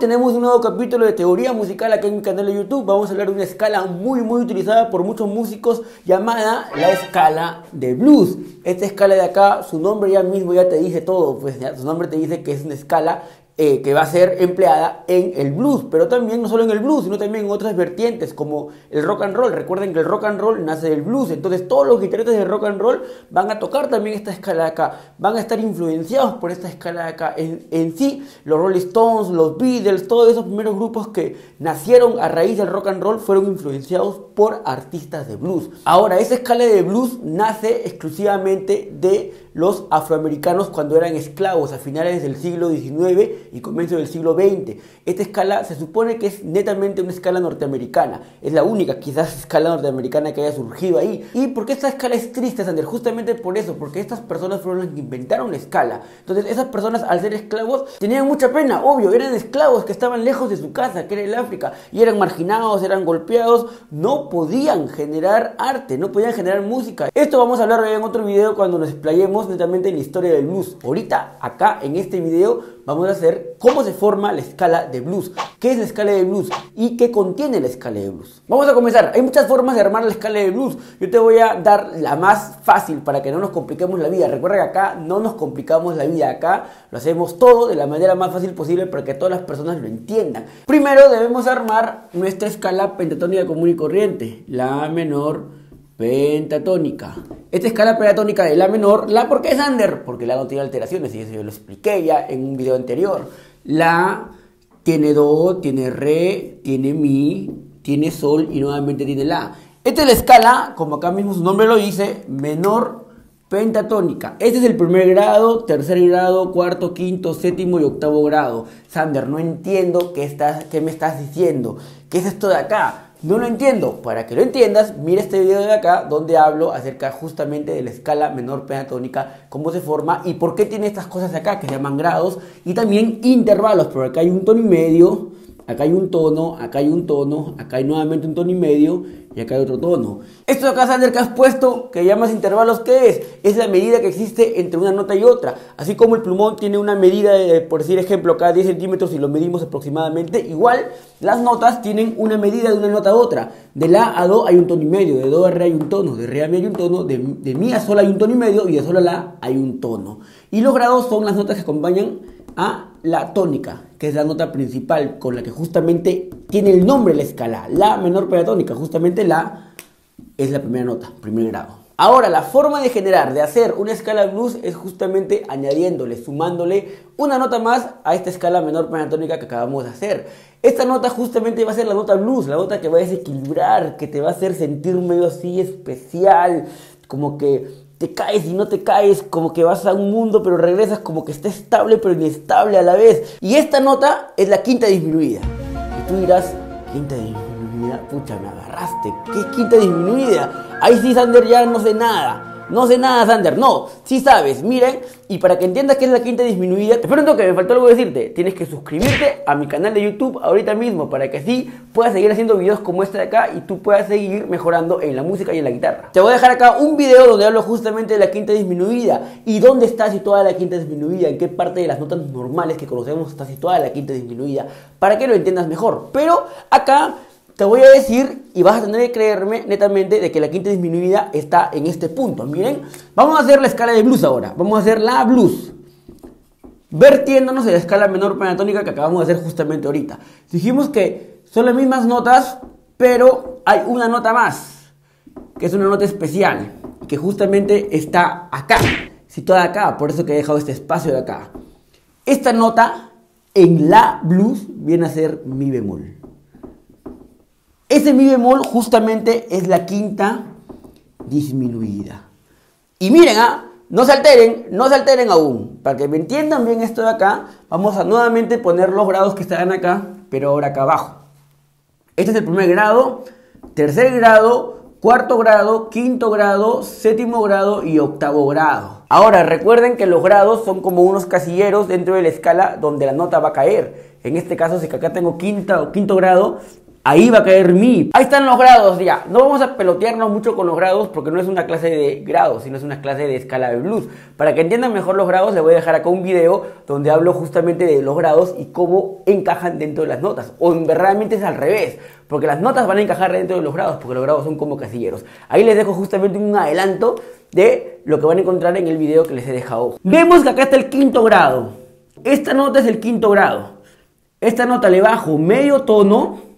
tenemos un nuevo capítulo de teoría musical aquí en mi canal de YouTube. Vamos a hablar de una escala muy muy utilizada por muchos músicos llamada la escala de blues. Esta escala de acá, su nombre ya mismo ya te dice todo, pues su nombre te dice que es una escala eh, que va a ser empleada en el blues, pero también no solo en el blues, sino también en otras vertientes como el rock and roll. Recuerden que el rock and roll nace del blues, entonces todos los guitarristas de rock and roll van a tocar también esta escala de acá, van a estar influenciados por esta escala de acá. En, en sí, los Rolling Stones, los Beatles, todos esos primeros grupos que nacieron a raíz del rock and roll fueron influenciados por artistas de blues. Ahora, esa escala de blues nace exclusivamente de los afroamericanos cuando eran esclavos a finales del siglo XIX y comienzo del siglo XX. Esta escala se supone que es netamente una escala norteamericana. Es la única quizás escala norteamericana que haya surgido ahí. ¿Y por qué esta escala es triste, Sander? Justamente por eso, porque estas personas fueron las que inventaron la escala. Entonces esas personas al ser esclavos tenían mucha pena, obvio, eran esclavos que estaban lejos de su casa, que era el África, y eran marginados, eran golpeados, no podían generar arte, no podían generar música. Esto vamos a hablar en otro video cuando nos explayemos netamente en la historia del blues. Ahorita, acá en este video, vamos a hacer cómo se forma la escala de blues, qué es la escala de blues y qué contiene la escala de blues. Vamos a comenzar. Hay muchas formas de armar la escala de blues. Yo te voy a dar la más fácil para que no nos compliquemos la vida. Recuerda que acá no nos complicamos la vida. Acá lo hacemos todo de la manera más fácil posible para que todas las personas lo entiendan. Primero debemos armar nuestra escala pentatónica común y corriente. La menor, pentatónica. Esta escala pentatónica de la menor, la por qué es under, porque la no tiene alteraciones, y eso yo lo expliqué ya en un video anterior. La tiene do, tiene re, tiene mi, tiene sol y nuevamente tiene la. Esta es la escala, como acá mismo su nombre lo dice, menor pentatónica. Este es el primer grado, tercer grado, cuarto, quinto, séptimo y octavo grado. Sander, no entiendo qué, estás, qué me estás diciendo. ¿Qué es esto de acá? No lo entiendo. Para que lo entiendas, mira este video de acá donde hablo acerca justamente de la escala menor pentatónica, cómo se forma y por qué tiene estas cosas acá que se llaman grados y también intervalos. Pero acá hay un tono y medio, acá hay un tono, acá hay un tono, acá hay nuevamente un tono y medio y acá hay otro tono. Esto acá, Sander, que has puesto, que llamas intervalos, ¿qué es? Es la medida que existe entre una nota y otra. Así como el plumón tiene una medida, por decir ejemplo, cada 10 centímetros y lo medimos aproximadamente, igual las notas tienen una medida de una nota a otra. De la a do hay un tono y medio, de do a re hay un tono, de re a mi hay un tono, de, de mi a sol hay un tono y medio y de sol a la hay un tono. Y los grados son las notas que acompañan a la tónica, que es la nota principal con la que justamente tiene el nombre la escala, la menor pentatónica, justamente la es la primera nota, primer grado. Ahora, la forma de generar, de hacer una escala blues es justamente añadiéndole, sumándole una nota más a esta escala menor pentatónica que acabamos de hacer. Esta nota justamente va a ser la nota blues, la nota que va a desequilibrar, que te va a hacer sentir medio así especial, como que te caes y no te caes, como que vas a un mundo pero regresas como que está estable pero inestable a la vez. Y esta nota es la quinta disminuida. Y tú dirás, quinta disminuida, pucha, me agarraste. ¿Qué quinta disminuida? Ahí sí, Sander, ya no sé nada. No sé nada, Sander. No, sí sabes. Miren, y para que entiendas que es la quinta disminuida, te pregunto que me faltó algo decirte. Tienes que suscribirte a mi canal de YouTube ahorita mismo para que así puedas seguir haciendo videos como este de acá y tú puedas seguir mejorando en la música y en la guitarra. Te voy a dejar acá un video donde hablo justamente de la quinta disminuida y dónde está situada la quinta disminuida, en qué parte de las notas normales que conocemos está situada la quinta disminuida, para que lo entiendas mejor. Pero acá te voy a decir y vas a tener que creerme netamente de que la quinta disminuida está en este punto. Miren, vamos a hacer la escala de blues ahora. Vamos a hacer la blues. Vertiéndonos en la escala menor pentatónica que acabamos de hacer justamente ahorita. Dijimos que son las mismas notas, pero hay una nota más, que es una nota especial, que justamente está acá, situada acá, por eso que he dejado este espacio de acá. Esta nota en la blues viene a ser mi bemol. Ese mi bemol justamente es la quinta disminuida. Y miren, ¿ah? no se alteren, no se alteren aún. Para que me entiendan bien esto de acá, vamos a nuevamente poner los grados que están acá, pero ahora acá abajo. Este es el primer grado, tercer grado, cuarto grado, quinto grado, séptimo grado y octavo grado. Ahora recuerden que los grados son como unos casilleros dentro de la escala donde la nota va a caer. En este caso, si acá tengo quinta quinto grado, ahí va a caer mi. Ahí están los grados, ya. No vamos a pelotearnos mucho con los grados porque no es una clase de grados, sino es una clase de escala de blues. Para que entiendan mejor los grados, les voy a dejar acá un video donde hablo justamente de los grados y cómo encajan dentro de las notas. O realmente es al revés, porque las notas van a encajar dentro de los grados, porque los grados son como casilleros. Ahí les dejo justamente un adelanto de lo que van a encontrar en el video que les he dejado. Vemos que acá está el quinto grado. Esta nota es el quinto grado. Esta nota le bajo medio tono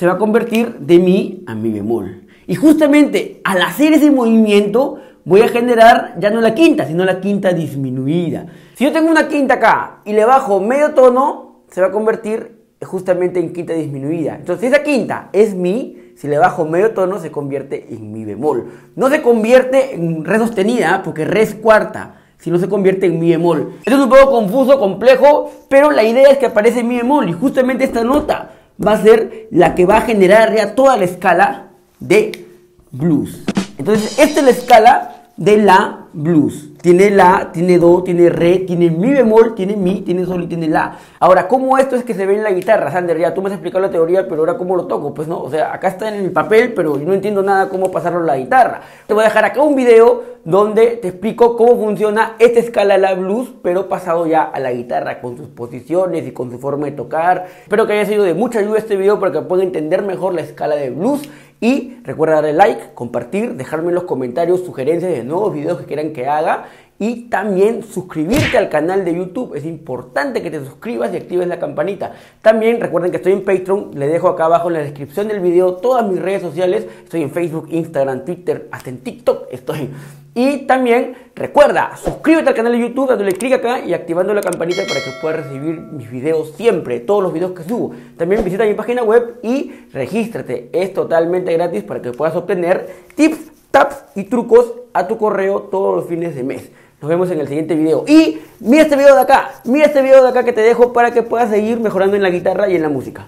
se va a convertir de mi a mi bemol. Y justamente al hacer ese movimiento voy a generar ya no la quinta, sino la quinta disminuida. Si yo tengo una quinta acá y le bajo medio tono, se va a convertir justamente en quinta disminuida. Entonces, si esa quinta es mi, si le bajo medio tono, se convierte en mi bemol. No se convierte en re sostenida, porque re es cuarta, sino se convierte en mi bemol. Esto es un poco confuso, complejo, pero la idea es que aparece mi bemol y justamente esta nota va a ser la que va a generar ya toda la escala de blues. Entonces, esta es la escala de la blues. Tiene la, tiene do, tiene re, tiene mi bemol, tiene mi, tiene sol y tiene la. Ahora, ¿cómo esto es que se ve en la guitarra, Sander? Ya tú me has explicado la teoría, pero ahora ¿cómo lo toco? Pues no, o sea, acá está en el papel, pero yo no entiendo nada cómo pasarlo a la guitarra. Te voy a dejar acá un video donde te explico cómo funciona esta escala de la blues, pero pasado ya a la guitarra, con sus posiciones y con su forma de tocar. Espero que haya sido de mucha ayuda este video para que puedan entender mejor la escala de blues y recuerda darle like, compartir, dejarme en los comentarios sugerencias de nuevos videos que quieran que haga y también suscribirte al canal de YouTube. Es importante que te suscribas y actives la campanita. También recuerden que estoy en Patreon. Le dejo acá abajo en la descripción del video todas mis redes sociales. Estoy en Facebook, Instagram, Twitter, hasta en TikTok estoy. Y también recuerda, suscríbete al canal de YouTube, dándole clic acá y activando la campanita para que puedas recibir mis videos siempre, todos los videos que subo. También visita mi página web y regístrate. Es totalmente gratis para que puedas obtener tips, taps y trucos a tu correo todos los fines de mes. Nos vemos en el siguiente video. Y mira este video de acá, mira este video de acá que te dejo para que puedas seguir mejorando en la guitarra y en la música.